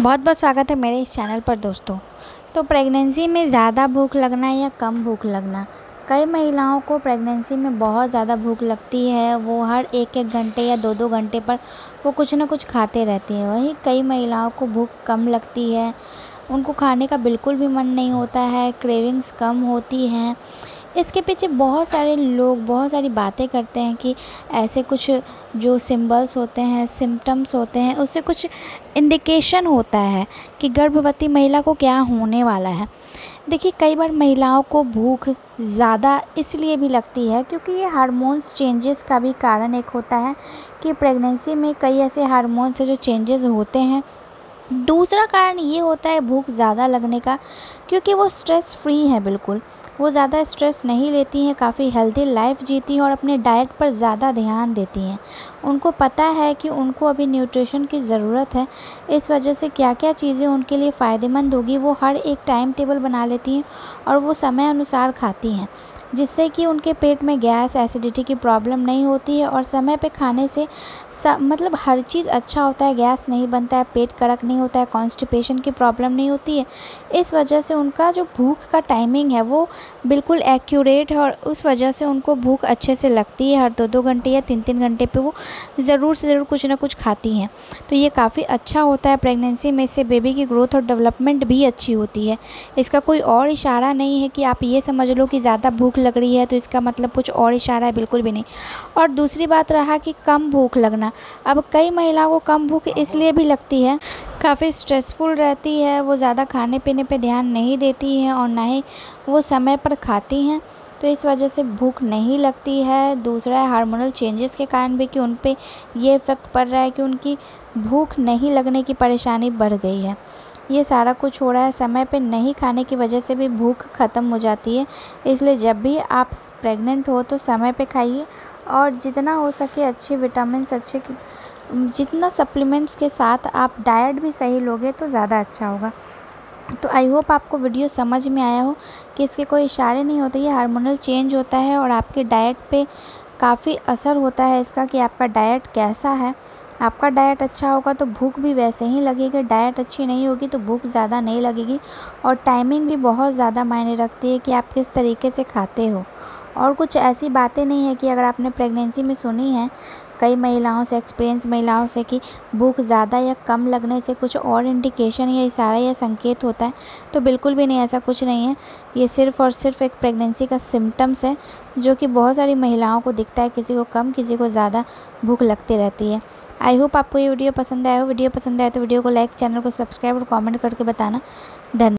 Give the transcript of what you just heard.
बहुत बहुत स्वागत है मेरे इस चैनल पर दोस्तों। तो प्रेगनेंसी में ज़्यादा भूख लगना या कम भूख लगना? कई महिलाओं को प्रेगनेंसी में बहुत ज़्यादा भूख लगती है, वो हर एक एक घंटे या दो दो घंटे पर वो कुछ ना कुछ खाते रहती हैं। वहीं कई महिलाओं को भूख कम लगती है, उनको खाने का बिल्कुल भी मन नहीं होता है क्रेविंग्स कम होती हैं इसके पीछे बहुत सारे लोग बहुत सारी बातें करते हैं कि ऐसे कुछ जो सिंबल्स होते हैं सिम्टम्स होते हैं, उससे कुछ इंडिकेशन होता है कि गर्भवती महिला को क्या होने वाला है। देखिए, कई बार महिलाओं को भूख ज़्यादा इसलिए भी लगती है क्योंकि ये हार्मोन्स चेंजेस का भी कारण एक होता है कि प्रेगनेंसी में कई ऐसे हार्मोन्स से जो चेंजेस होते हैं। दूसरा कारण ये होता है भूख ज़्यादा लगने का, क्योंकि वो स्ट्रेस फ्री है बिल्कुल। वो ज़्यादा स्ट्रेस नहीं लेती हैं, काफ़ी हेल्दी लाइफ जीती हैं और अपने डाइट पर ज़्यादा ध्यान देती हैं। उनको पता है कि उनको अभी न्यूट्रिशन की ज़रूरत है। इस वजह से क्या क्या चीज़ें उनके लिए फ़ायदेमंद होगी, वो हर एक टाइम टेबल बना लेती हैं और वो समय अनुसार खाती हैं। जिससे कि उनके पेट में गैस एसिडिटी की प्रॉब्लम नहीं होती है और समय पे खाने से मतलब हर चीज़ अच्छा होता है, गैस नहीं बनता है, पेट कड़क नहीं होता है कॉन्स्टिपेशन की प्रॉब्लम नहीं होती है। इस वजह से उनका जो भूख का टाइमिंग है वो बिल्कुल एक्यूरेट है और उस वजह से उनको भूख अच्छे से लगती है। हर दो दो घंटे या तीन तीन घंटे पर वो ज़रूर से ज़रूर कुछ ना कुछ खाती हैं। तो ये काफ़ी अच्छा होता है प्रेगनेंसी में, इससे बेबी की ग्रोथ और डेवलपमेंट भी अच्छी होती है। इसका कोई और इशारा नहीं है कि आप ये समझ लो कि ज़्यादा भूख लग रही है तो इसका मतलब कुछ और इशारा है, बिल्कुल भी नहीं। और दूसरी बात रहा कि कम भूख लगना। अब कई महिलाओं को कम भूख इसलिए भी लगती है, काफ़ी स्ट्रेसफुल रहती है, वो ज़्यादा खाने पीने पे ध्यान नहीं देती हैं और ना ही वो समय पर खाती हैं तो इस वजह से भूख नहीं लगती है। दूसरा है हार्मोनल चेंजेस के कारण भी कि उन पर ये इफ़ेक्ट पड़ रहा है कि उनकी भूख नहीं लगने की परेशानी बढ़ गई है। ये सारा कुछ हो रहा है, समय पे नहीं खाने की वजह से भी भूख ख़त्म हो जाती है। इसलिए जब भी आप प्रेग्नेंट हो तो समय पे खाइए और जितना हो सके अच्छे विटामिन्स अच्छे जितना सप्लीमेंट्स के साथ आप डाइट भी सही लोगे तो ज़्यादा अच्छा होगा। तो आई होप आपको वीडियो समझ में आया हो कि इसके कोई इशारे नहीं होते, ये हार्मोनल चेंज होता है और आपके डाइट पे काफ़ी असर होता है इसका कि आपका डाइट कैसा है। आपका डाइट अच्छा होगा तो भूख भी वैसे ही लगेगी डाइट अच्छी नहीं होगी तो भूख ज़्यादा नहीं लगेगी और टाइमिंग भी बहुत ज़्यादा मायने रखती है कि आप किस तरीके से खाते हो। और कुछ ऐसी बातें नहीं है कि अगर आपने प्रेगनेंसी में सुनी है, कई महिलाओं से एक्सपीरियंस महिलाओं से कि भूख ज़्यादा या कम लगने से कुछ और इंडिकेशन या इशारा या संकेत होता है तो बिल्कुल भी नहीं, ऐसा कुछ नहीं है। ये सिर्फ़ और सिर्फ़ एक प्रेगनेंसी का सिम्टम्स है, जो कि बहुत सारी महिलाओं को दिखता है, किसी को कम, किसी को ज़्यादा भूख लगती रहती है। आई होप आपको ये वीडियो पसंद आया हो। वीडियो पसंद आया तो वीडियो को लाइक, चैनल को सब्सक्राइब और कमेंट करके बताना। धन्यवाद